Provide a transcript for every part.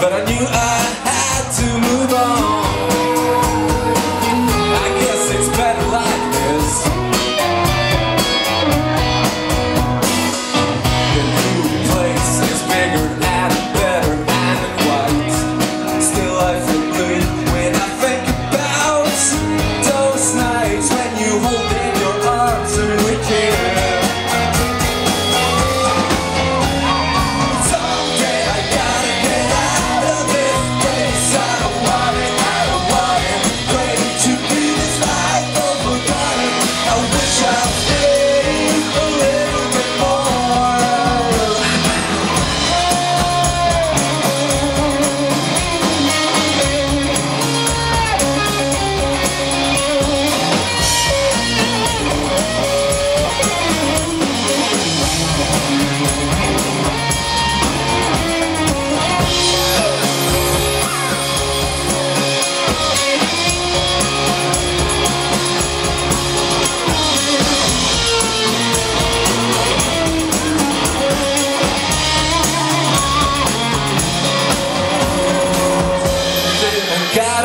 but I knew I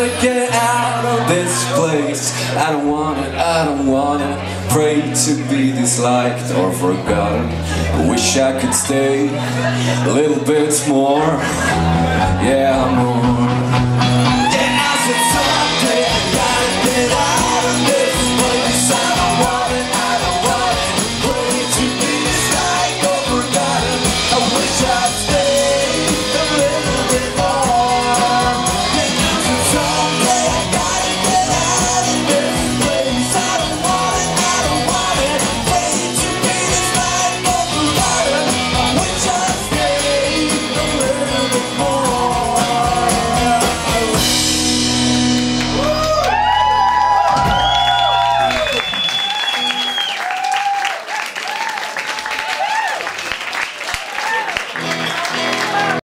gotta get out of this place. I don't want it, I don't want it. Pray to be disliked or forgotten. Wish I could stay a little bit more. Yeah, I'm